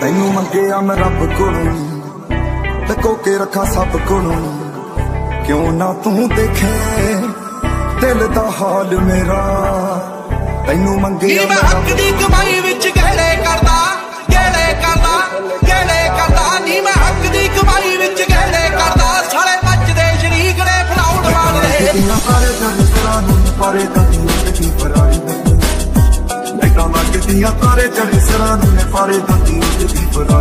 ਤੈਨੂੰ ਮੰਗਿਆ ਮੈਂ ਰੱਬ ਕੋਲੋਂ। ਤੱਕੋ ਕੇ ਰੱਖਾਂ ਸਭ ਕੋਲੋਂ। ਕਿਉਂ ਨਾ ਤੂੰ ਦੇਖੇ? ਦਿਲ ਦਾ ਹਾਲ ਮੇਰਾ। ਤੈਨੂੰ ਮੰਗਿਆ ਮੈਂ ਹੱਕ ਦੀ ਕਮਾਈ ਵਿੱਚ ਗਹਿਲੇ ਕਰਦਾ ਗਹਿਲੇ ਕਰਦਾ ਗਹਿਲੇ ਕਰਦਾ। ਨੀ ਮੈਂ ਹੱਕ ਦੀ ਕਮਾਈ ਵਿੱਚ ਗਹਿਲੇ ਕਰਦਾ ਸਾਲੇ ਮੱਚਦੇ ਸ਼ਰੀਕ ਨੇ ਫਲਾਉਣ ਵਾਲੇ। ਸਾਰੇ ਜਨ ਸਰਾਂ ਨੂੰ ਪਾਰੇ ਤਾਂ ਲਾਈਟਾਂ ਲੱਗਦੀਆਂ ਤਾਰੇ ਚੜੇ ਸਰਾਂ ਨੂੰ ਨੇ ਪਾਰੇ ਤਾਂ ਤੂੰ ਫਰਾਰੀ ਨਹੀਂ